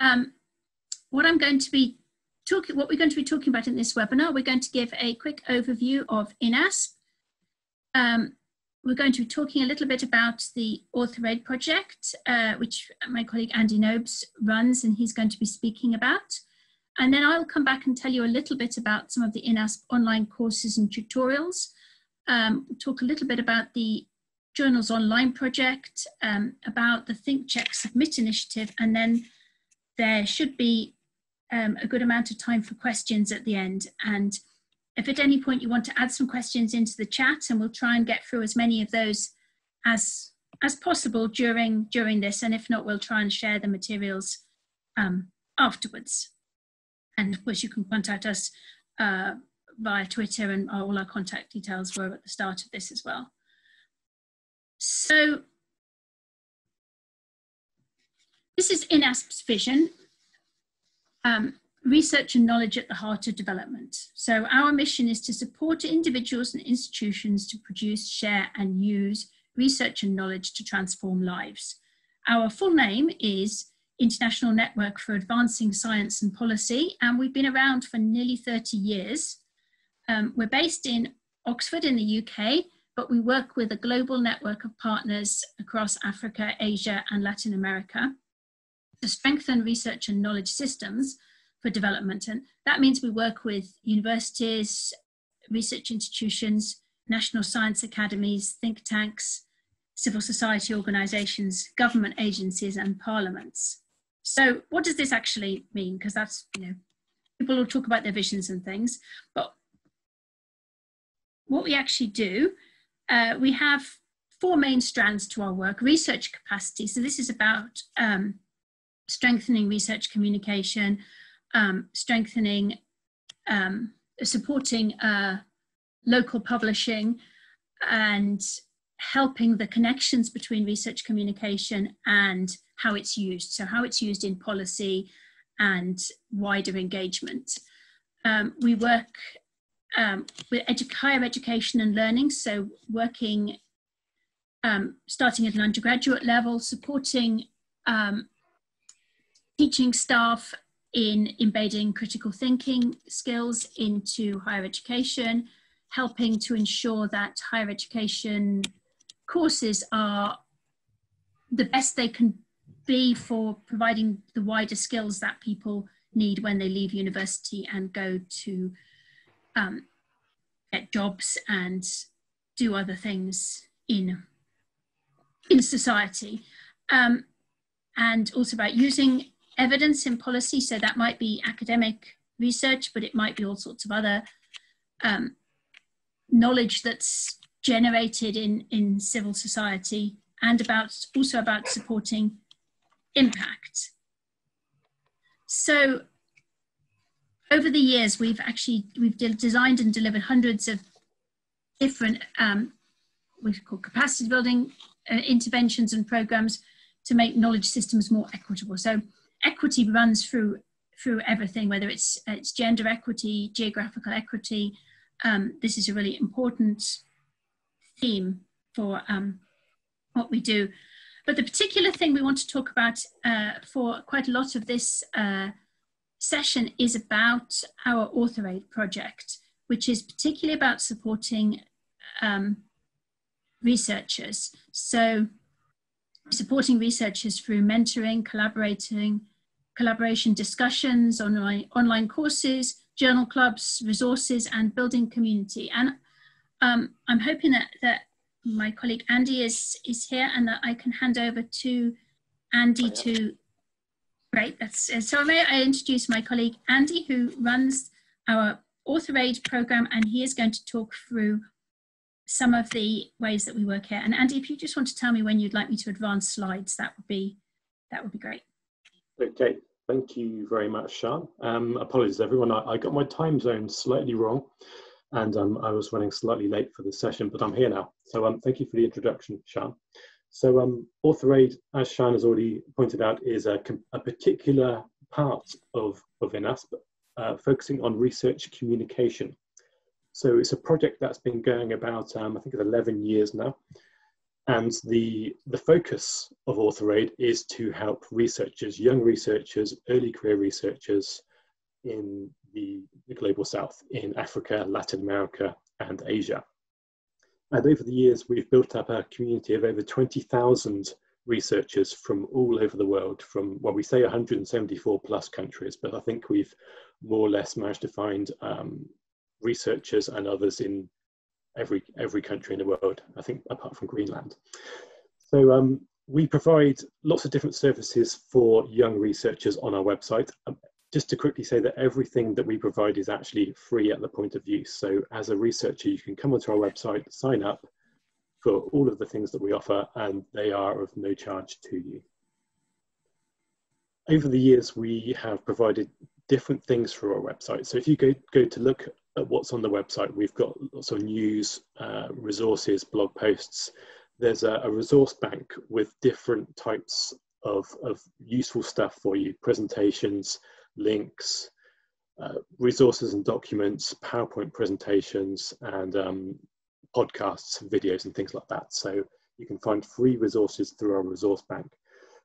Um, what I'm going to be talking, what we're going to be talking about in this webinar, we're going to give a quick overview of INASP. Um, we're going to be talking a little bit about the AuthorAid project, uh, which my colleague Andy Nobes runs, and he's going to be speaking about. And then I'll come back and tell you a little bit about some of the INASP online courses and tutorials. Um, talk a little bit about the Journals Online project, um, about the Think Check Submit initiative, and then there should be um, a good amount of time for questions at the end. And if at any point you want to add some questions into the chat, and we'll try and get through as many of those as as possible during during this, and if not, we'll try and share the materials um, afterwards. And of course, you can contact us uh, via Twitter, and all our contact details were at the start of this as well. So this is INASP's vision, um, research and knowledge at the heart of development. So our mission is to support individuals and institutions to produce, share and use research and knowledge to transform lives. Our full name is International Network for Advancing Science and Policy, and we've been around for nearly 30 years. Um, we're based in Oxford in the UK, but we work with a global network of partners across Africa, Asia, and Latin America to strengthen research and knowledge systems for development. And that means we work with universities, research institutions, national science academies, think tanks, civil society organizations, government agencies, and parliaments. So, what does this actually mean? Because that's, you know, people will talk about their visions and things, but what we actually do, uh, we have four main strands to our work research capacity. So, this is about um, strengthening research communication, um, strengthening, um, supporting uh, local publishing, and helping the connections between research communication and how it's used. So, how it's used in policy and wider engagement. Um, we work um, with edu higher education and learning, so working um, starting at an undergraduate level, supporting um, teaching staff in embedding critical thinking skills into higher education, helping to ensure that higher education courses are the best they can be for providing the wider skills that people need when they leave university and go to um, get jobs and do other things in in society. Um, and also about using evidence in policy. So that might be academic research, but it might be all sorts of other um, knowledge that's generated in, in civil society and about also about supporting impact. So over the years, we've actually, we've de designed and delivered hundreds of different, um, we call capacity building uh, interventions and programs to make knowledge systems more equitable. So equity runs through through everything, whether it's it's gender equity, geographical equity. Um, this is a really important theme for um, what we do. But the particular thing we want to talk about uh, for quite a lot of this uh, session is about our AuthorAid project, which is particularly about supporting um, researchers. So supporting researchers through mentoring, collaborating, collaboration discussions, online, online courses, journal clubs, resources, and building community. And um, I'm hoping that, that my colleague Andy is, is here and that I can hand over to Andy to, great, that's, so may I introduce my colleague Andy who runs our AuthorAid program and he is going to talk through some of the ways that we work here. And Andy, if you just want to tell me when you'd like me to advance slides, that would be, that would be great. Okay, Thank you very much, Siân. Um, apologies, everyone. I, I, got my time zone slightly wrong, and um, I was running slightly late for the session, but I'm here now. So um, thank you for the introduction, Siân. So um, AuthorAid, as Siân has already pointed out, is a, a particular part of, of INASP, uh, focusing on research communication. So it's a project that's been going about, um, I think it's 11 years now. And the, the focus of AuthorAid is to help researchers, young researchers, early career researchers in the, the global south, in Africa, Latin America, and Asia. And over the years, we've built up a community of over 20,000 researchers from all over the world, from, well, we say 174 plus countries, but I think we've more or less managed to find um, researchers and others in every, every country in the world, I think apart from Greenland. So um, we provide lots of different services for young researchers on our website. Um, just to quickly say that everything that we provide is actually free at the point of use. So as a researcher, you can come onto our website, sign up for all of the things that we offer, and they are of no charge to you. Over the years, we have provided different things for our website. So if you go, go to look at what's on the website, we've got lots of news, uh, resources, blog posts. There's a, a resource bank with different types of, of useful stuff for you, presentations, links, uh, resources and documents, PowerPoint presentations, and um, podcasts, videos, and things like that. So you can find free resources through our resource bank.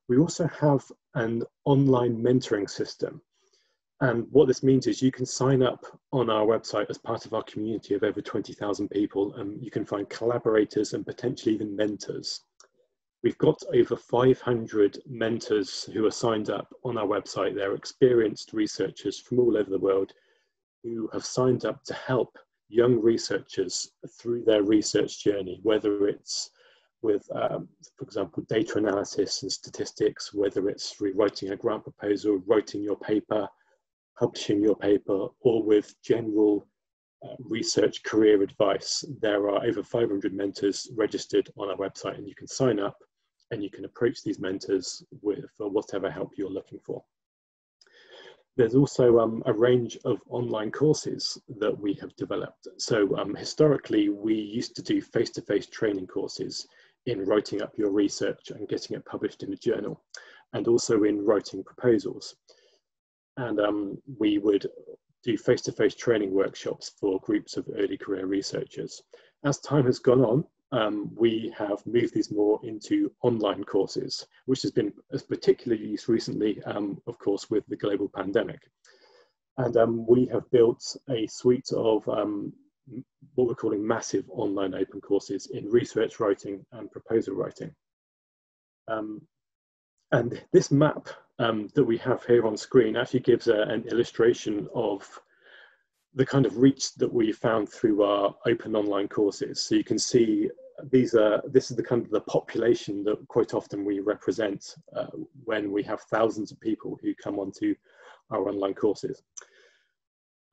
We also have an online mentoring system. And what this means is you can sign up on our website as part of our community of over 20,000 people, and you can find collaborators and potentially even mentors. We've got over 500 mentors who are signed up on our website. They're experienced researchers from all over the world who have signed up to help young researchers through their research journey, whether it's with, um, for example, data analysis and statistics, whether it's rewriting a grant proposal, writing your paper, publishing your paper, or with general uh, research career advice. There are over 500 mentors registered on our website, and you can sign up and you can approach these mentors with for whatever help you're looking for. There's also um, a range of online courses that we have developed. So um, historically, we used to do face-to-face -face training courses in writing up your research and getting it published in a journal, and also in writing proposals. And um, we would do face-to-face -face training workshops for groups of early career researchers. As time has gone on, um, we have moved these more into online courses, which has been particularly used recently, um, of course, with the global pandemic. And um, we have built a suite of um, what we're calling massive online open courses in research writing and proposal writing. Um, and this map um, that we have here on screen actually gives a, an illustration of the kind of reach that we found through our open online courses. So you can see these are this is the kind of the population that quite often we represent uh, when we have thousands of people who come onto our online courses.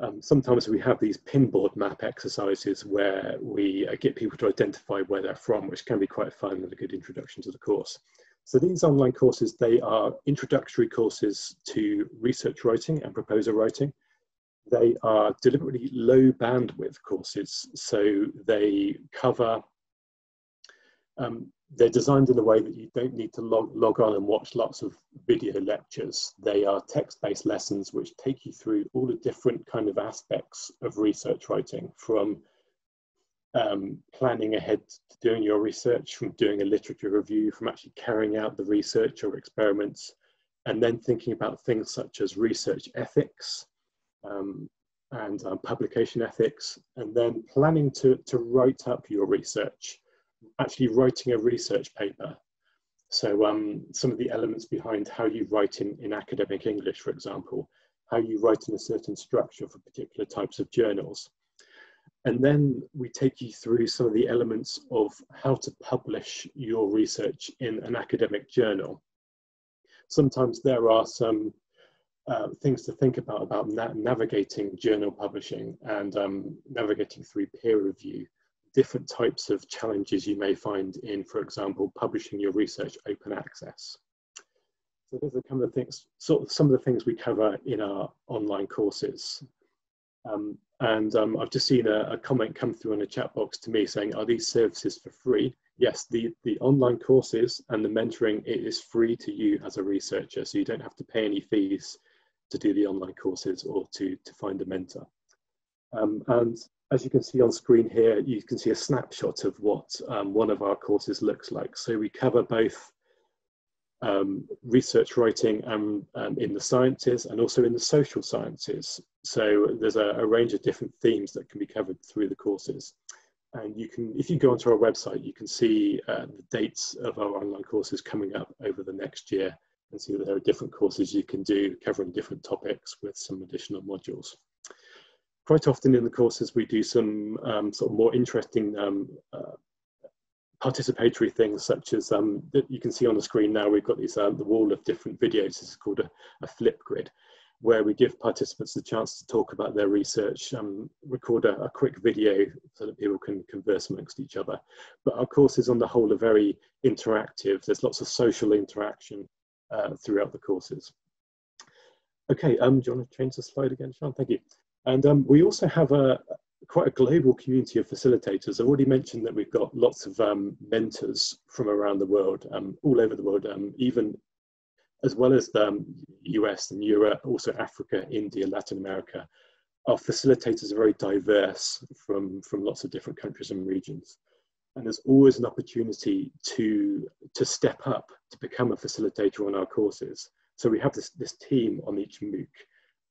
Um, sometimes we have these pinboard map exercises where we uh, get people to identify where they're from, which can be quite fun and a good introduction to the course. So these online courses, they are introductory courses to research writing and proposal writing. They are deliberately low bandwidth courses, so they cover um, they're designed in a way that you don't need to log, log on and watch lots of video lectures. They are text-based lessons which take you through all the different kind of aspects of research writing from um, planning ahead to doing your research, from doing a literature review, from actually carrying out the research or experiments, and then thinking about things such as research ethics um, and um, publication ethics, and then planning to, to write up your research actually writing a research paper. So um, some of the elements behind how you write in, in academic English, for example, how you write in a certain structure for particular types of journals. And then we take you through some of the elements of how to publish your research in an academic journal. Sometimes there are some uh, things to think about about na navigating journal publishing and um, navigating through peer review different types of challenges you may find in, for example, publishing your research open access. So those are some of things, sort of some of the things we cover in our online courses. Um, and um, I've just seen a, a, comment come through in the chat box to me saying, are these services for free? Yes, the, the online courses and the mentoring, it is free to you as a researcher. So you don't have to pay any fees to do the online courses or to, to find a mentor. Um, and as you can see on screen here, you can see a snapshot of what um, one of our courses looks like. So we cover both um, research writing and um, in the sciences and also in the social sciences. So there's a, a, range of different themes that can be covered through the courses. And you can, if you go onto our website, you can see uh, the dates of our online courses coming up over the next year and see that there are different courses you can do covering different topics with some additional modules. Quite often in the courses, we do some um, sort of more interesting um, uh, participatory things such as um, that you can see on the screen now, we've got these, uh, the wall of different videos. This is called a, a Flipgrid where we give participants the chance to talk about their research, um, record a, a, quick video so that people can converse amongst each other. But our courses on the whole are very interactive. There's lots of social interaction uh, throughout the courses. Okay, um, do you want to change the slide again, Siân? Thank you. And um, we also have a quite a global community of facilitators. I already mentioned that we've got lots of um, mentors from around the world, um, all over the world, um, even as well as the US um, and Europe, also Africa, India, Latin America. Our facilitators are very diverse from, from lots of different countries and regions. And there's always an opportunity to, to step up to become a facilitator on our courses. So we have this, this team on each MOOC,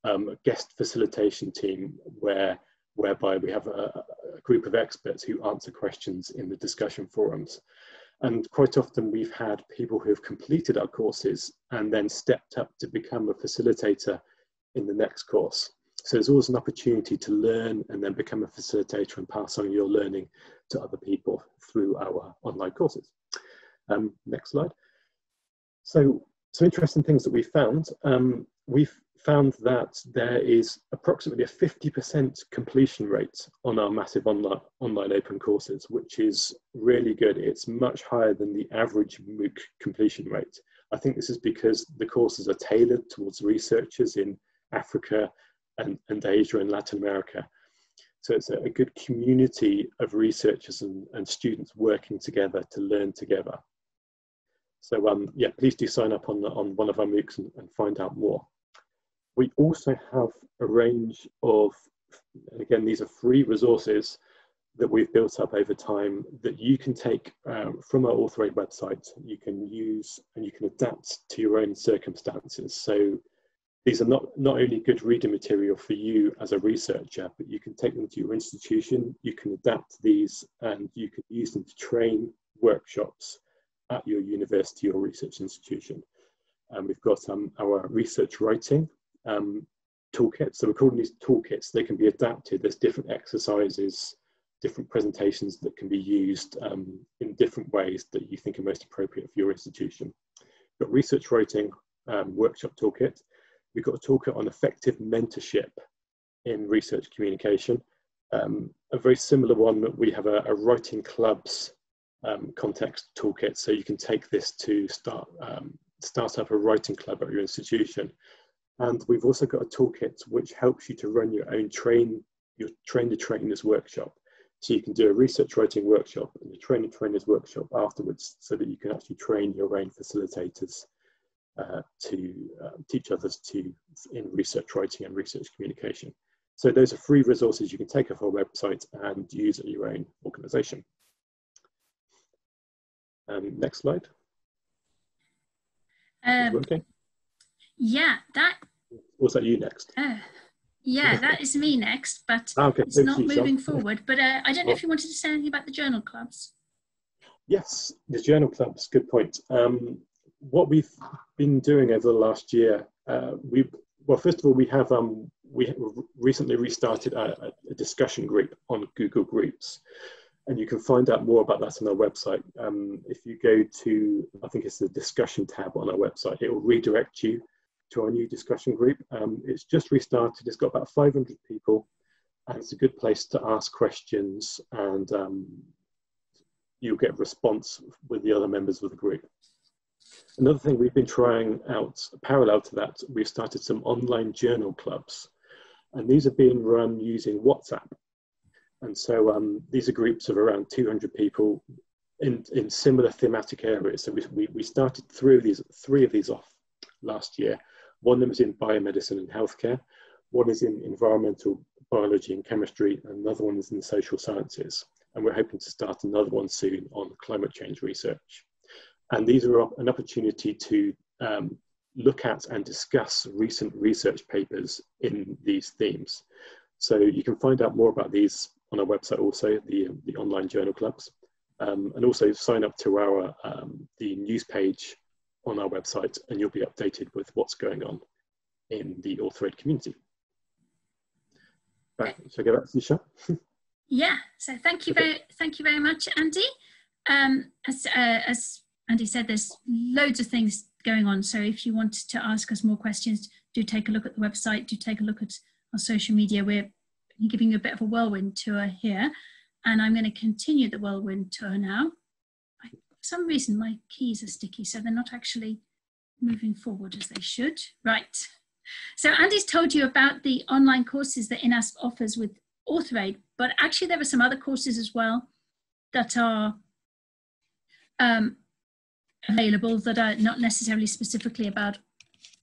um, a guest facilitation team where, whereby we have a, a group of experts who answer questions in the discussion forums. And quite often we've had people who have completed our courses and then stepped up to become a facilitator in the next course. So there's always an opportunity to learn and then become a facilitator and pass on your learning to other people through our online courses. Um, next slide. So, some interesting things that we found. Um, we've found that there is approximately a 50% completion rate on our massive online, online open courses, which is really good. It's much higher than the average MOOC completion rate. I think this is because the courses are tailored towards researchers in Africa and, and Asia and Latin America. So it's a, a good community of researchers and, and students working together to learn together. So um, yeah, please do sign up on, on one of our MOOCs and, and find out more. We also have a range of, again, these are free resources that we've built up over time that you can take um, from our AuthorAid website, you can use and you can adapt to your own circumstances. So these are not, not only good reading material for you as a researcher, but you can take them to your institution, you can adapt these and you can use them to train workshops at your university or research institution. And we've got um, our research writing, um, toolkits. So we're calling these toolkits. They can be adapted. There's different exercises, different presentations that can be used um, in different ways that you think are most appropriate for your institution. We've got research writing um, workshop toolkit. We've got a toolkit on effective mentorship in research communication. Um, a very similar one, we have a, a writing clubs um, context toolkit. So you can take this to start, um, start up a writing club at your institution and we've also got a toolkit which helps you to run your own train, your train the trainers workshop. So you can do a research writing workshop and a train the trainers workshop afterwards so that you can actually train your own facilitators uh, to uh, teach others to in research writing and research communication. So those are free resources you can take off our website and use at your own organization. Um, next slide. Um, yeah, that. Was that you next? Uh, yeah, that is me next, but ah, okay. it's not moving forward. But uh, I don't know if you wanted to say anything about the journal clubs. Yes, the journal clubs. Good point. Um, what we've been doing over the last year, uh, we well, first of all, we have um, we recently restarted a, a, discussion group on Google Groups, and you can find out more about that on our website. Um, if you go to, I think it's the discussion tab on our website, it will redirect you to our new discussion group. Um, it's just restarted, it's got about 500 people, and it's a good place to ask questions and um, you'll get a response with the other members of the group. Another thing we've been trying out, parallel to that, we've started some online journal clubs, and these are being run using WhatsApp. And so um, these are groups of around 200 people in, in similar thematic areas. So we, we, started these, three of these off last year, one of them is in biomedicine and healthcare. One is in environmental biology and chemistry, and another one is in social sciences. And we're hoping to start another one soon on climate change research. And these are an opportunity to um, look at and discuss recent research papers in these themes. So you can find out more about these on our website also, the, the online journal clubs, um, and also sign up to our um, the news page on our website and you'll be updated with what's going on in the AuthorAid community. Right, shall I go back to Nisha? yeah, so thank you very, thank you very much, Andy. Um, as, uh, as Andy said, there's loads of things going on. So if you want to ask us more questions, do take a look at the website, do take a look at our social media. We're giving you a bit of a whirlwind tour here. And I'm going to continue the whirlwind tour now. Some reason, my keys are sticky, so they're not actually moving forward as they should. Right. So Andy's told you about the online courses that INASP offers with AuthorAid, but actually there are some other courses as well that are um, available that are not necessarily specifically about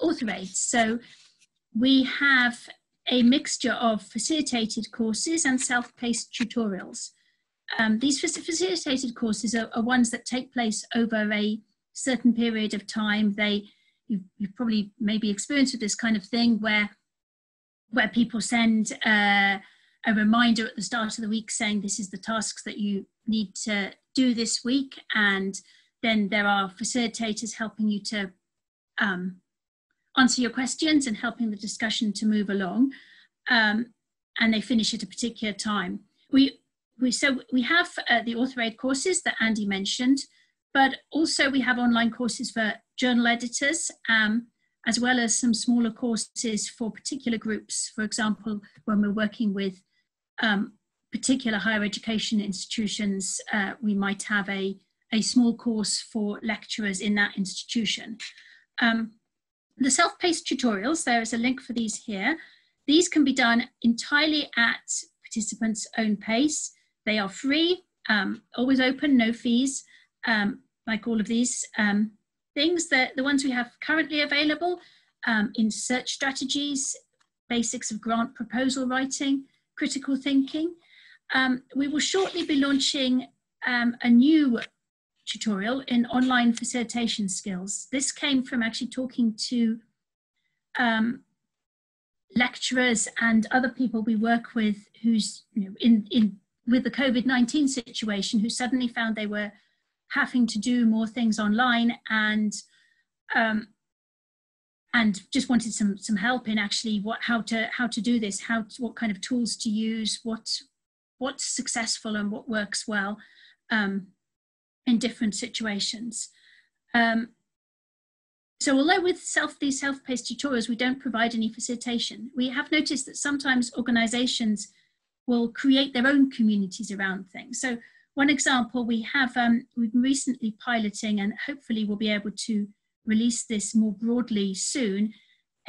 AuthorAid. So we have a mixture of facilitated courses and self-paced tutorials. Um, these facilitated courses are, are, ones that take place over a certain period of time. They, you've, you've probably maybe experienced with this kind of thing where, where people send uh, a reminder at the start of the week saying this is the tasks that you need to do this week and then there are facilitators helping you to um, answer your questions and helping the discussion to move along. Um, and they finish at a particular time. We, we, so we have uh, the AuthorAid courses that Andy mentioned, but also we have online courses for journal editors, um, as well as some smaller courses for particular groups. For example, when we're working with um, particular higher education institutions, uh, we might have a a small course for lecturers in that institution. Um, the self-paced tutorials, there is a link for these here. These can be done entirely at participants' own pace. They are free, um, always open, no fees, um, like all of these um, things. The, the ones we have currently available um, in search strategies, basics of grant proposal writing, critical thinking. Um, we will shortly be launching a new tutorial in online facilitation skills. This came from actually talking to um, lecturers and other people we work with who's you know, in, in with the COVID-19 situation who suddenly found they were having to do more things online and um, and just wanted some some help in actually what how to how to do this how to, what kind of tools to use what what's successful and what works well um, in different situations. Um, so although with self, these self-paced tutorials, we don't provide any facilitation, we have noticed that sometimes organizations will create their own communities around things. So one example we have, um, we've recently piloting and hopefully we'll be able to release this more broadly soon,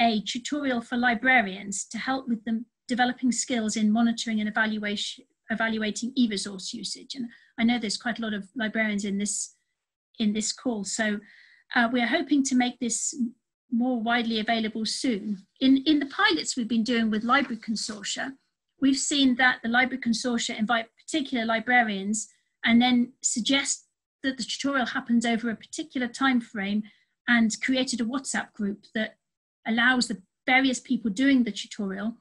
a tutorial for librarians to help with them developing skills in monitoring and evaluation, evaluating e-resource usage. And I know there's quite a lot of librarians in this in this call, so uh, we are hoping to make this more widely available soon. In in the pilots we've been doing with library consortia, we've seen that the library consortia invite particular librarians and then suggest that the tutorial happens over a particular time frame and created a WhatsApp group that allows the various people doing the tutorial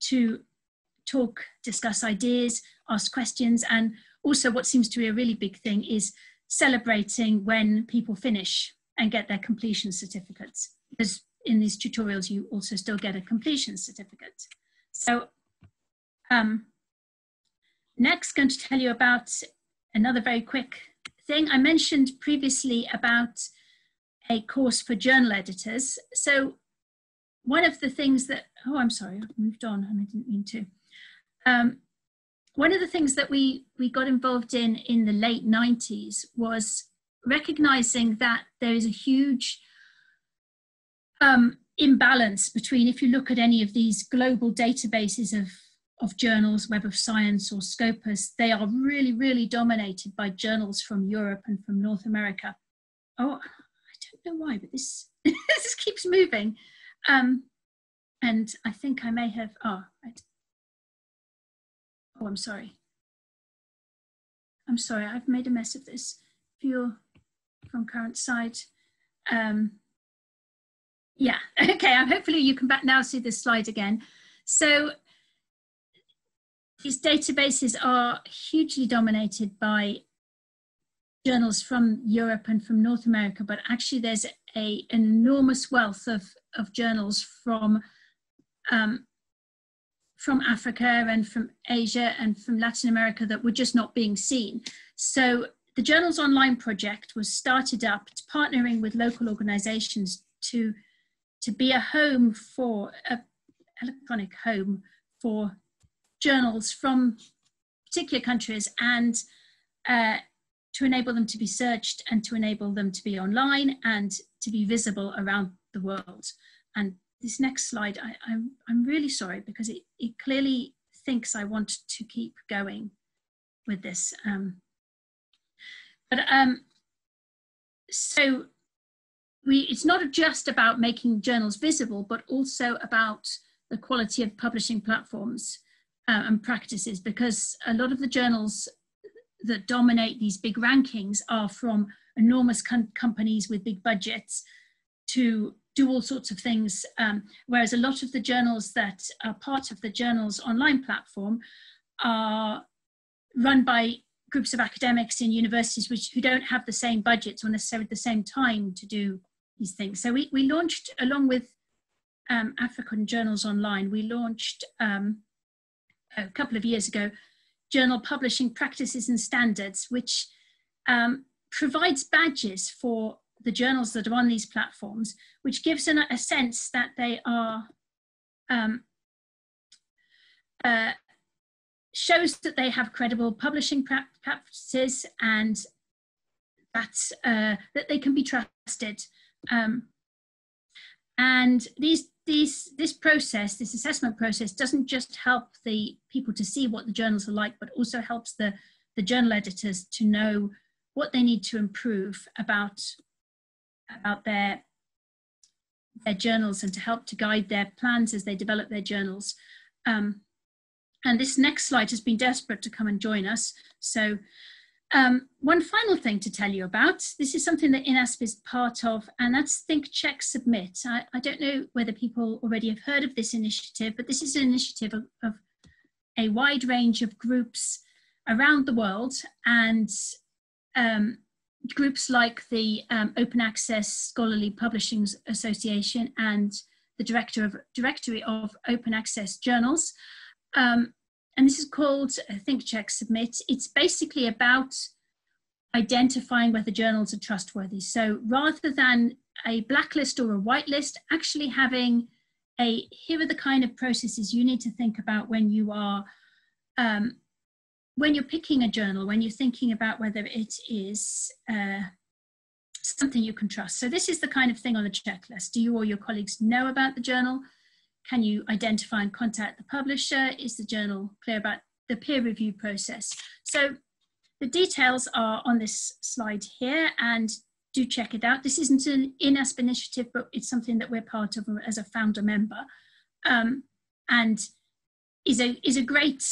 to talk, discuss ideas, ask questions, and also what seems to be a really big thing is celebrating when people finish and get their completion certificates. Because in these tutorials, you also still get a completion certificate. So um, next, going to tell you about another very quick thing. I mentioned previously about a course for journal editors. So one of the things that, oh, I'm sorry, I've moved on and I didn't mean to. Um, one of the things that we, we got involved in in the late 90s was recognizing that there is a huge um, imbalance between, if you look at any of these global databases of, of journals, Web of Science or Scopus, they are really, really dominated by journals from Europe and from North America. Oh, I don't know why, but this, this keeps moving. Um, and I think I may have, oh, right. Oh, I'm sorry. I'm sorry, I've made a mess of this. View from current site. Um, yeah, okay, hopefully you can back now see this slide again. So these databases are hugely dominated by journals from Europe and from North America, but actually there's a, an enormous wealth of, of journals from um, from Africa and from Asia and from Latin America that were just not being seen. So the Journals Online project was started up partnering with local organizations to, to be a home for, a electronic home for journals from particular countries and uh, to enable them to be searched and to enable them to be online and to be visible around the world. And this next slide, I, am I'm, I'm really sorry because it, it clearly thinks I want to keep going with this. Um, but um, so we, it's not just about making journals visible, but also about the quality of publishing platforms uh, and practices, because a lot of the journals that dominate these big rankings are from enormous com companies with big budgets to do all sorts of things. Um, whereas a lot of the journals that are part of the journals online platform are run by groups of academics in universities which who don't have the same budgets or necessarily the same time to do these things. So we, we launched along with um, African Journals Online, we launched um, a couple of years ago, Journal Publishing Practices and Standards, which um, provides badges for the journals that are on these platforms, which gives an, a sense that they are um, uh, shows that they have credible publishing practices and that uh, that they can be trusted. Um, and these this process, this assessment process, doesn't just help the people to see what the journals are like, but also helps the the journal editors to know what they need to improve about about their their journals and to help to guide their plans as they develop their journals. Um, and this next slide has been desperate to come and join us. So um, one final thing to tell you about, this is something that INASP is part of, and that's Think, Check, Submit. I, I don't know whether people already have heard of this initiative, but this is an initiative of, of a wide range of groups around the world and um, groups like the um, Open Access Scholarly Publishing Association and the Director of, Directory of Open Access Journals. Um, and this is called Think Check Submit. It's basically about identifying whether journals are trustworthy. So rather than a blacklist or a whitelist, actually having a here are the kind of processes you need to think about when you are um, when you're picking a journal, when you're thinking about whether it is uh, something you can trust. So this is the kind of thing on the checklist. Do you or your colleagues know about the journal? Can you identify and contact the publisher? Is the journal clear about the peer review process? So the details are on this slide here and do check it out. This isn't an INASP initiative, but it's something that we're part of as a founder member. Um, and is a, is a great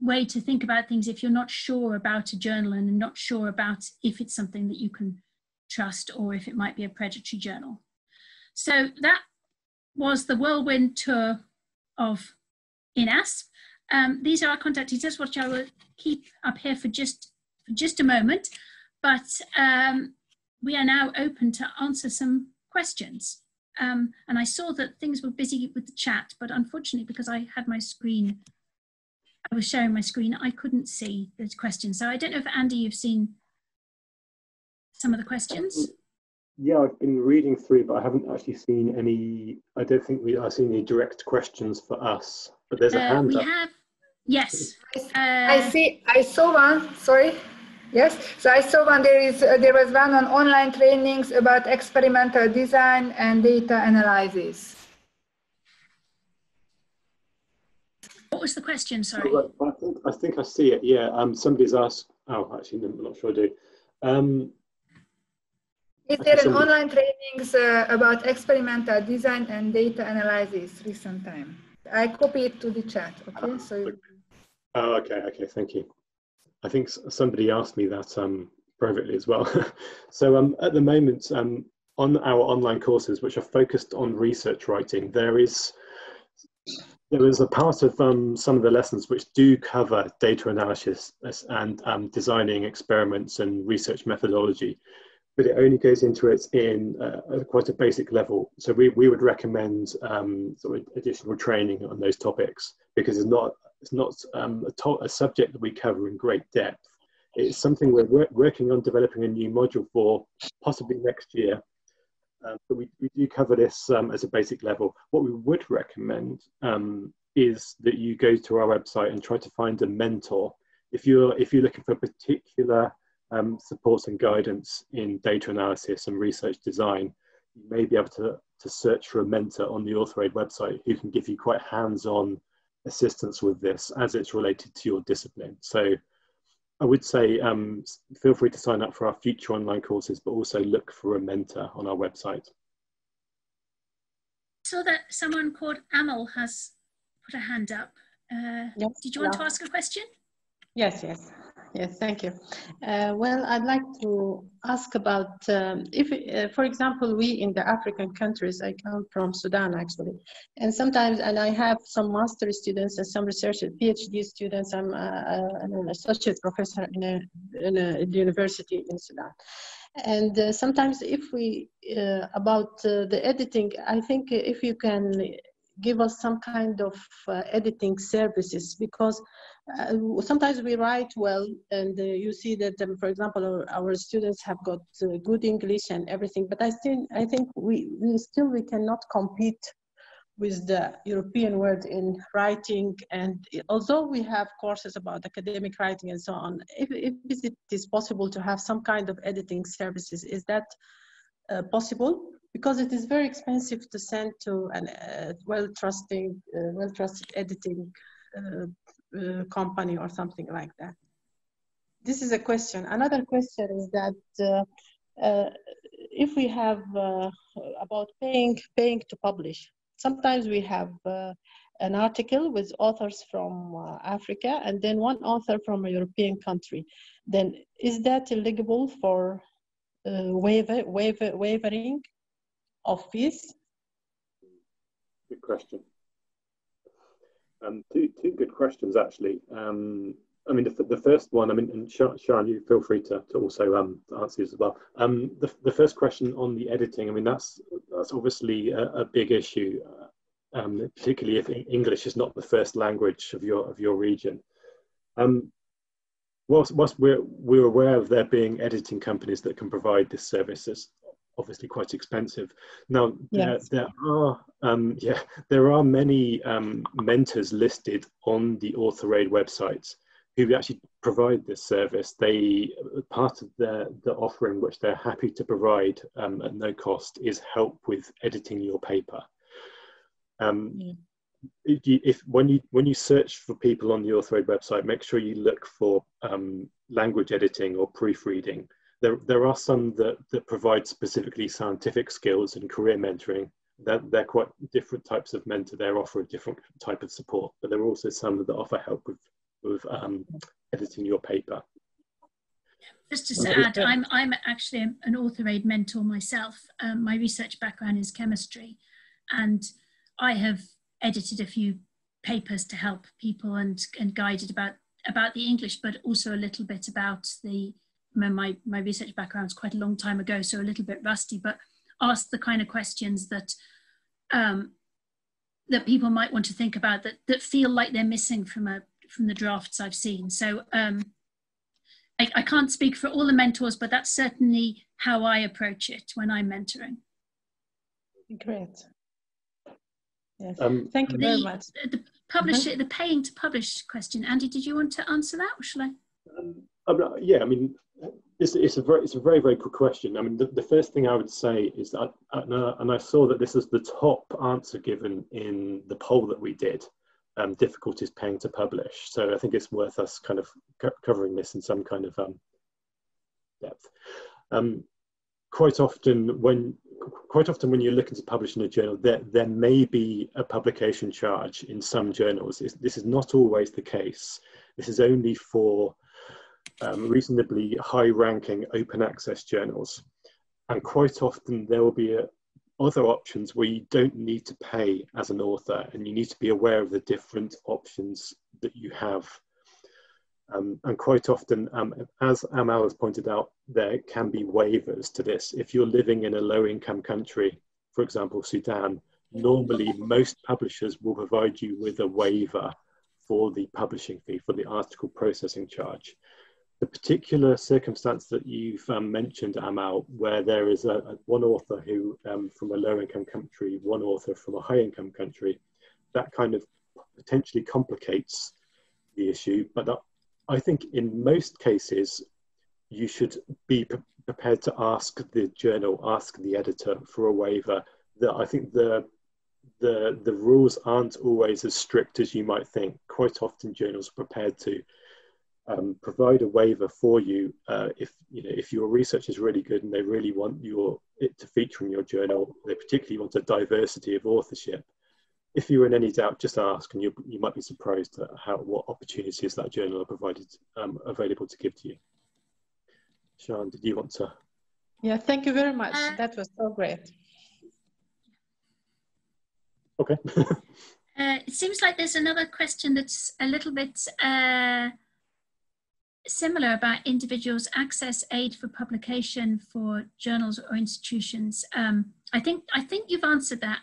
way to think about things if you're not sure about a journal and not sure about if it's something that you can trust or if it might be a predatory journal. So that was the whirlwind tour of INASP. Um, these are our contact details, which I will keep up here for just, for just a moment. But um, we are now open to answer some questions. Um, and I saw that things were busy with the chat, but unfortunately, because I had my screen I was sharing my screen, I couldn't see the questions. So I don't know if Andy, you've seen some of the questions. Yeah, I've been reading through, but I haven't actually seen any. I don't think we I've seen any direct questions for us. But there's a uh, hand we up. have, yes. Uh, I see. I saw one. Sorry. Yes. So I saw one. There is uh, there was one on online trainings about experimental design and data analysis. What was the question? Sorry. Oh, I think I think I see it. Yeah. Um. Somebody's asked. Oh, actually, I'm not sure I do. Um. Is there an online trainings uh, about experimental design and data analysis recent time? I copy it to the chat. Okay. So. Oh, okay, okay, thank you. I think somebody asked me that um, privately as well. so um, at the moment, um, on our online courses, which are focused on research writing, there is there is a part of um, some of the lessons which do cover data analysis and um, designing experiments and research methodology, but it only goes into it in uh, quite a basic level. So we, we would recommend um, sort of additional training on those topics because it's not, it's not um, a, a, subject that we cover in great depth. It's something we're wor working on developing a new module for possibly next year um, but we, we do cover this um, as a basic level. What we would recommend um, is that you go to our website and try to find a mentor. If you're, if you're looking for a particular um, support and guidance in data analysis and research design, you may be able to, to search for a mentor on the AuthorAid website who can give you quite hands-on assistance with this as it's related to your discipline. So I would say um, feel free to sign up for our future online courses, but also look for a mentor on our website. saw that someone called Amal has put a hand up. Uh, yes, did you want yeah. to ask a question? Yes, yes. Yes, thank you. Uh, well, I'd like to ask about um, if, uh, for example, we in the African countries, I come from Sudan actually, and sometimes, and I have some master students and some research PhD students. I'm uh, uh, an associate professor in a, in a university in Sudan. And uh, sometimes, if we uh, about the editing, I think if you can give us some kind of editing services because uh, sometimes we write well and uh, you see that um, for example our, our, students have got uh, good english and everything but i still i think we, we still we cannot compete with the european world in writing. And although we have courses about academic writing and so on if, if it is possible to have some kind of editing services is that uh, possible? Because it is very expensive to send to an uh, well trusting uh, well trusted editing uh, company or something like that. This is a question. Another question is that uh, uh, if we have about paying paying to publish, sometimes we have an article with authors from uh, Africa and then one author from a European country, then is that eligible for uh, waiver, waiver, waivering of fees? Good question. Um, two, two good questions, actually. Um, I mean, the, the first one, I mean, and Sharon, you feel free to, to also um, answer as well. Um, the, the first question on the editing, I mean, that's, that's obviously a, a big issue, uh, um, particularly if English is not the first language of your, of your region. Um, whilst, whilst we're, we're aware of there being editing companies that can provide this service, obviously quite expensive. Now yes. there, there, are um, yeah there are many um, mentors listed on the AuthorAid websites who actually provide this service. They part of their the offering which they're happy to provide um, at no cost is help with editing your paper. Um, yeah. If, if, when you when you search for people on the AuthorAid website, make sure you look for um, language editing or proofreading there, there are some that, that provide specifically scientific skills and career mentoring. They're, they're quite different types of mentor. They offer a different type of support, but there are also some that offer help with, with um, editing your paper. Just to add, I'm, I'm actually an author aid mentor myself. Um, my research background is chemistry, and I have edited a few papers to help people and, and guided about, about the English, but also a little bit about the my, my research background is quite a long time ago, so a little bit rusty, but ask the kind of questions that um, that people might want to think about that, that feel like they're missing from, a, from the drafts I've seen. So um, I, I can't speak for all the mentors, but that's certainly how I approach it when I'm mentoring. Great. Yes. Um, Thank you the, very much. The publish, uh-huh. the paying to publish question. Andy, did you want to answer that or shall I? Um, yeah, I mean, it's, it's a very it's a very very good question. I mean, the, the first thing I would say is that, I, and I saw that this is the top answer given in the poll that we did. Um, difficulties paying to publish. So I think it's worth us kind of co covering this in some kind of um, depth. Um, quite often, when quite often when you're looking to publish in a journal, there, there may be a publication charge in some journals. This is not always the case. This is only for um, reasonably high ranking open access journals. And quite often there will be a, other options where you don't need to pay as an author and you need to be aware of the different options that you have. Um, and quite often, um, as Amal has pointed out, there can be waivers to this. If you're living in a low income country, for example, Sudan, normally most publishers will provide you with a waiver for the publishing fee, for the article processing charge the particular circumstance that you've um, mentioned, Amal, where there is a, a one author who um, from a low income country, one author from a high income country, that kind of potentially complicates the issue. But uh, I think in most cases, you should be pre prepared to ask the journal, ask the editor for a waiver. That I think the the the rules aren't always as strict as you might think. Quite often, journals are prepared to um, provide a waiver for you uh, if you know if your research is really good and they really want your it to feature in your journal. They particularly want a diversity of authorship. If you're in any doubt, just ask, and you you might be surprised at how what opportunities that journal are provided um, available to give to you. Siân, did you want to? Yeah, thank you very much. Uh, that was so great. Okay. uh, it seems like there's another question that's a little bit. Uh, similar about individuals access aid for publication for journals or institutions. Um, I think I think you've answered that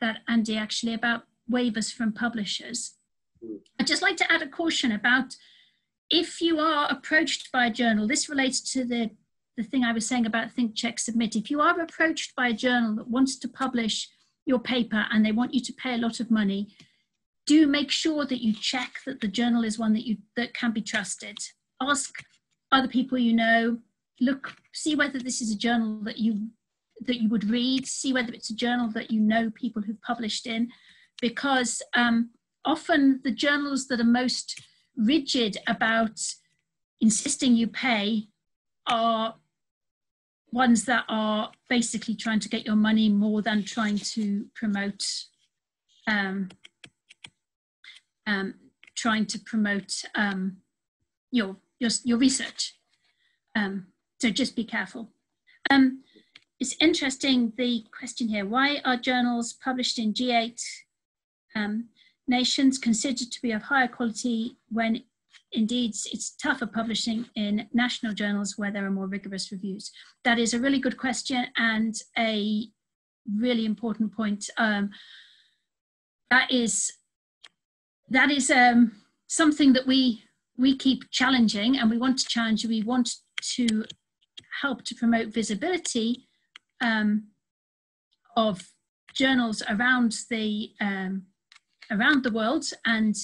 that Andy actually about waivers from publishers. I'd just like to add a caution about if you are approached by a journal. This relates to the the thing I was saying about think check submit. If you are approached by a journal that wants to publish your paper and they want you to pay a lot of money, do make sure that you check that the journal is one that you that can be trusted ask other people you know, look, see whether this is a journal that you that you would read, see whether it's a journal that you know people who've published in, because um, often the journals that are most rigid about insisting you pay are ones that are basically trying to get your money more than trying to promote um, um, trying to promote um, your your, your research. Um, so just be careful. Um, it's interesting, the question here, why are journals published in G8 um, nations considered to be of higher quality when indeed it's tougher publishing in national journals where there are more rigorous reviews? That is a really good question and a really important point. Um, that is, that is um, something that we we keep challenging and we want to challenge, we want to help to promote visibility um, of journals around the um, around the world and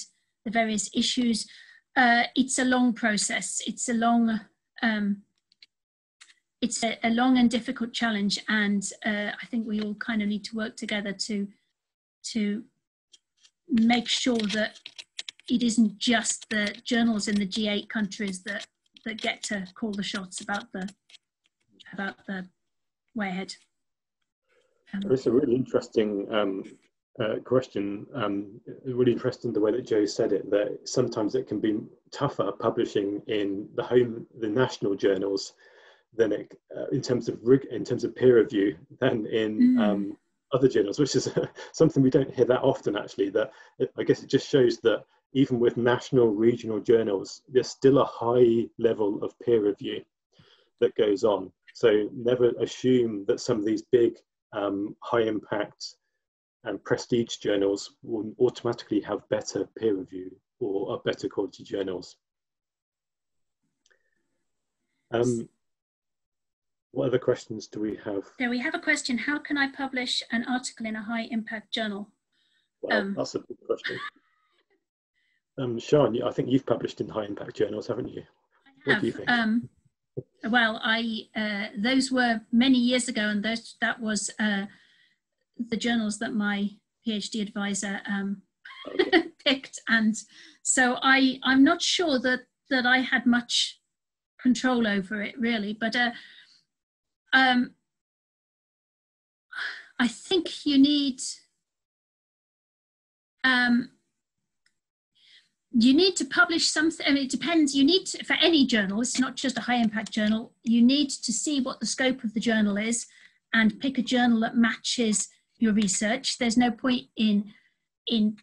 the various issues. Uh, it's a long process. It's a long um, it's a, a, long and difficult challenge, and uh, I think we all kind of need to work together to to make sure that it isn't just the journals in the G8 countries that that get to call the shots about the about the way ahead. Um, it's a really interesting um, uh, question. Um, really interesting the way that Joe said it. That sometimes it can be tougher publishing in the home, the national journals, than it uh, in terms of rig, in terms of peer review than in mm. other journals, which is something we don't hear that often. Actually, that it, I guess it just shows that even with national regional journals, there's still a high level of peer review that goes on. So never assume that some of these big um, high impact and prestige journals will automatically have better peer review or are better quality journals. Um, what other questions do we have? Yeah, we have a question. How can I publish an article in a high impact journal? Well, um, that's a good question. Um, Siân, I think you've published in high impact journals, haven't you? I have. You um, well, I uh, those were many years ago, and those that was uh, the journals that my PhD advisor um, okay. picked, and so I I'm not sure that that I had much control over it really, but uh, um, I think you need um, you need to publish something. I mean, it depends. You need to, for any journal. It's not just a high impact journal. You need to see what the scope of the journal is, and pick a journal that matches your research. There's no point in in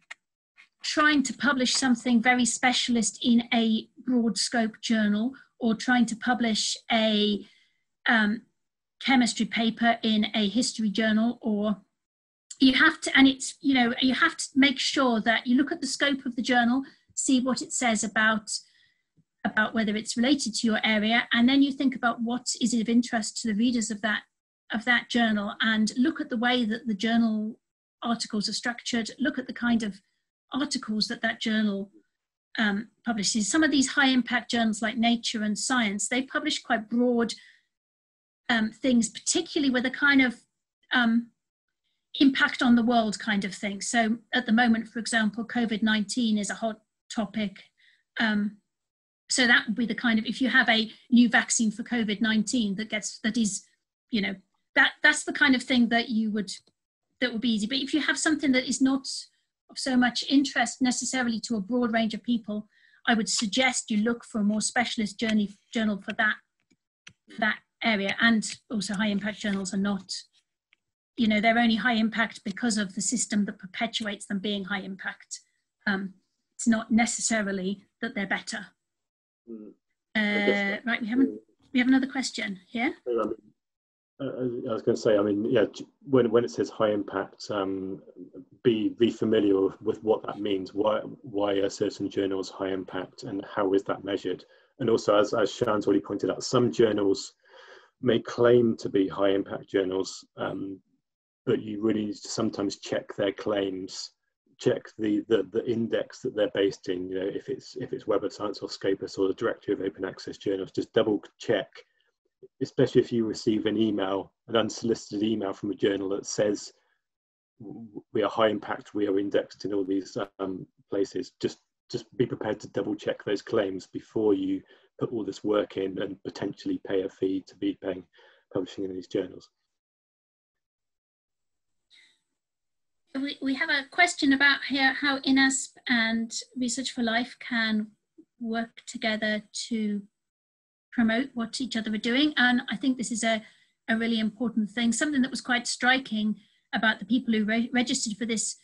trying to publish something very specialist in a broad scope journal or trying to publish a um, chemistry paper in a history journal or you have to and it's you know you have to make sure that you look at the scope of the journal see what it says about about whether it's related to your area. And then you think about what is of interest to the readers of that of that journal and look at the way that the journal articles are structured. Look at the kind of articles that that journal um, publishes. Some of these high impact journals like nature and science they publish quite broad um, things particularly with a kind of um, impact on the world kind of thing. So at the moment for example covid-19 is a hot topic. Um, so that would be the kind of if you have a new vaccine for COVID-19 that gets that is, you know, that that's the kind of thing that you would that would be easy. But if you have something that is not of so much interest necessarily to a broad range of people, I would suggest you look for a more specialist journey journal for that for that area. And also high impact journals are not, you know, they're only high impact because of the system that perpetuates them being high impact. Um, it's not necessarily that they're better. Mm. Uh, right, we haven't. We have another question here. I was going to say, I mean, yeah, when when it says high impact, um, be be familiar with what that means. Why why are certain journals high impact, and how is that measured? And also, as as Siân's already pointed out, some journals may claim to be high impact journals, um, but you really need to sometimes check their claims check the, the, the index that they're based in. You know, if it's if it's Web of Science or Scopus or the Directory of Open Access Journals, just double check, especially if you receive an email, an unsolicited email from a journal that says we are high impact, we are indexed in all these um, places. Just just be prepared to double check those claims before you put all this work in and potentially pay a fee to be paying publishing in these journals. We, have a question about here how INASP and Research4Life can work together to promote what each other are doing. And I think this is a, a really important thing. Something that was quite striking about the people who re registered for this.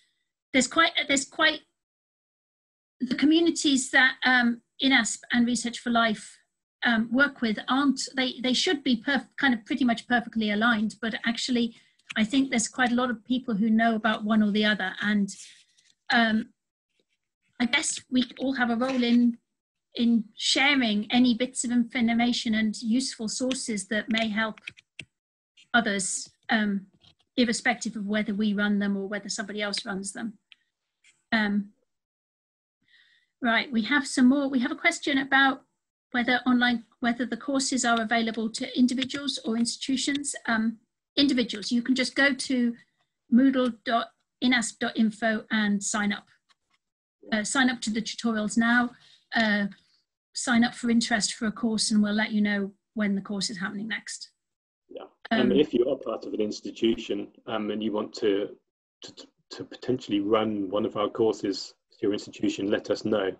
There's quite, there's quite, the communities that um, INASP and Research4Life um, work with aren't, they, they should be kind of pretty much perfectly aligned, but actually I think there's quite a lot of people who know about one or the other, and um, I guess we all have a role in in sharing any bits of information and useful sources that may help others, um, irrespective of whether we run them or whether somebody else runs them. Um, right, we have some more. We have a question about whether online, whether the courses are available to individuals or institutions. Um, individuals. You can just go to moodle.inasp.info and sign up. Uh, sign up to the tutorials now. Uh, sign up for interest for a course and we'll let you know when the course is happening next. Yeah, um, and if you are part of an institution um, and you want to, to, to potentially run one of our courses to your institution, let us know.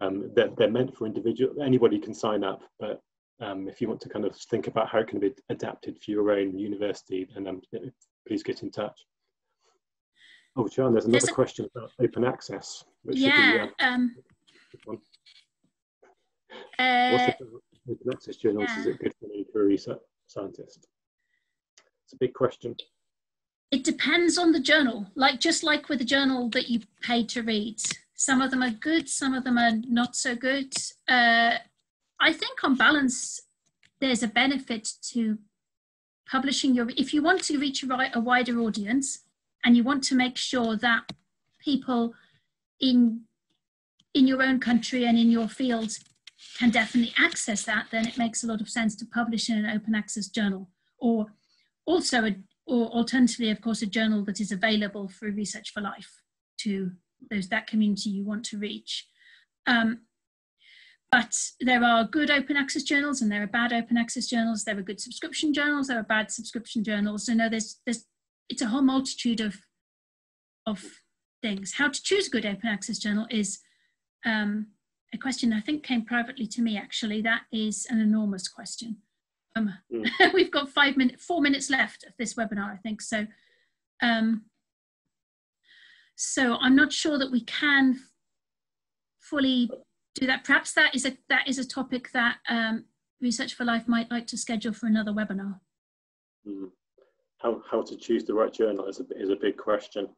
Um, they're, they're meant for individual, anybody can sign up, but um, if you want to kind of think about how it can be adapted for your own university, then um, please get in touch. Oh, Siân, there's another there's question about open access. yeah. Be, uh, um, uh, open access journals? Yeah. Is it good for a research scientist? It's a big question. It depends on the journal. Like just like with a journal that you pay to read, some of them are good, some of them are not so good. Uh, I think on balance, there's a benefit to publishing your, if you want to reach a, wider audience and you want to make sure that people in, in your own country and in your field can definitely access that, then it makes a lot of sense to publish in an open access journal or also, a, or alternatively, of course, a journal that is available through Research4Life to those that community you want to reach. Um, but there are good open access journals and there are bad open access journals. There are good subscription journals. There are bad subscription journals. So no, there's there's it's a whole multitude of of things. How to choose a good open access journal is um, a question I think came privately to me. Actually, that is an enormous question. Um, mm. we've got five minutes, four minutes left of this webinar, I think. So, um, so I'm not sure that we can fully do that. Perhaps that is a that is a topic that um, Research4Life might like to schedule for another webinar. Mm. How how to choose the right journal is a is a big question.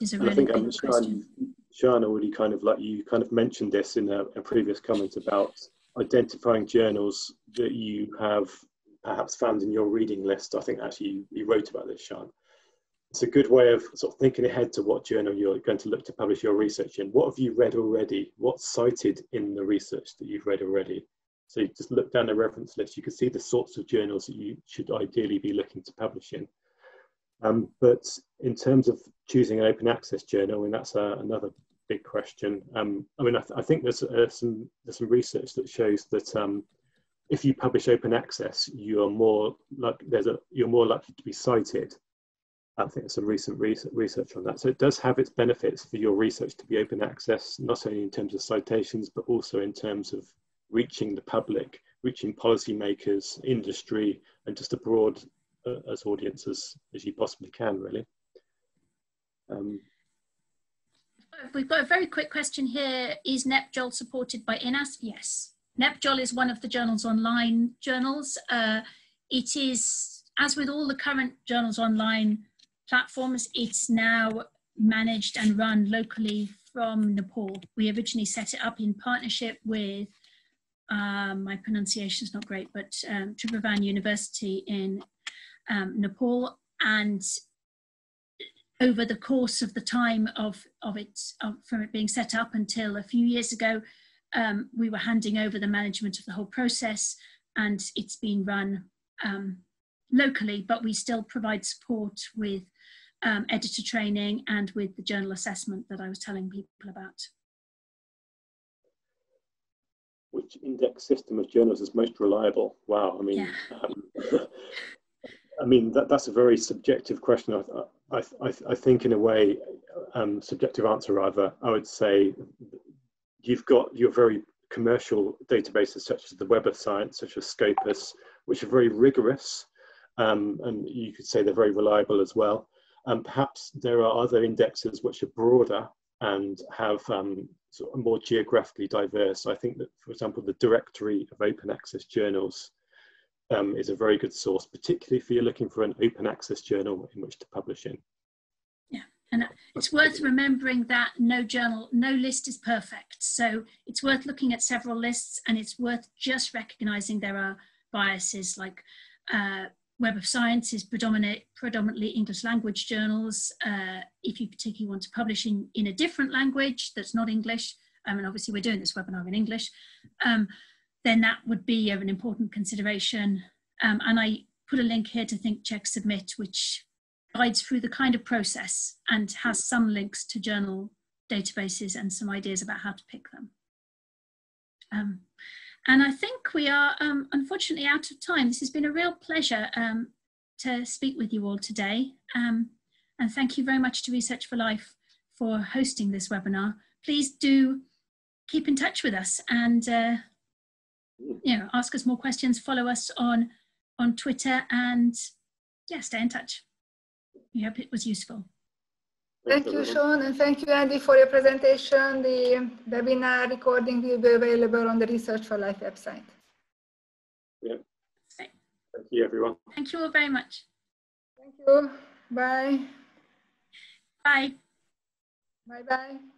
It is a really I think big I'm question. Siân already kind of like you kind of mentioned this in a, a previous comment about identifying journals that you have perhaps found in your reading list. I think actually you, you wrote about this, Siân it's a good way of sort of thinking ahead to what journal you're going to look to publish your research in. What have you read already? What's cited in the research that you've read already? So you just look down the reference list, you can see the sorts of journals that you should ideally be looking to publish in. Um, but in terms of choosing an open access journal, I mean, that's uh, another big question. Um, I mean, I, th I think there's uh, some there's some research that shows that um, if you publish open access, you're more like there's a you're more likely to be cited I think some recent research on that. So it does have its benefits for your research to be open access, not only in terms of citations, but also in terms of reaching the public, reaching policymakers, industry, and just a broad uh, as audience as, as you possibly can, really. Um, We've got a very quick question here. Is NEPJOL supported by INASP? Yes. NEPJOL is one of the journal's online journals. Uh, it is, as with all the current journals online, platforms. It's now managed and run locally from Nepal. We originally set it up in partnership with, um, my pronunciation is not great, but um, Tribhuvan University in um, Nepal. And over the course of the time of, of it, of, from it being set up until a few years ago, um, we were handing over the management of the whole process and it's been run um, locally, but we still provide support with um, editor training and with the journal assessment that I was telling people about. Which index system of journals is most reliable? Wow, I mean, yeah. um, I mean that, that's a very subjective question. I, I, I, I think in a way, um, subjective answer rather, I would say you've got your very commercial databases such as the Web of Science, such as Scopus, which are very rigorous um, and you could say they're very reliable as well. Um, perhaps there are other indexes which are broader and have um, sort of more geographically diverse. I think that, for example, the directory of open access journals um, is a very good source, particularly if you're looking for an open access journal in which to publish in. Yeah, and it's worth remembering that no journal, no list is perfect. So it's worth looking at several lists and it's worth just recognizing there are biases like uh, Web of Science is predominant, predominantly English language journals. Uh, if you particularly want to publish in, in a different language that's not English, um, and obviously we're doing this webinar in English, um, then that would be an important consideration. Um, and I put a link here to Think, Check, Submit, which guides through the kind of process and has some links to journal databases and some ideas about how to pick them. And I think we are um, unfortunately out of time. This has been a real pleasure um, to speak with you all today. Um, and thank you very much to Research4Life for hosting this webinar. Please do keep in touch with us and uh, you know, ask us more questions, follow us on, on Twitter and yeah, stay in touch. We hope it was useful. Thank you, Siân, and thank you, Andy, for your presentation. The webinar recording will be available on the Research4Life website. Yeah. Thank you, everyone. Thank you all very much. Thank you. Bye. Bye. Bye-bye.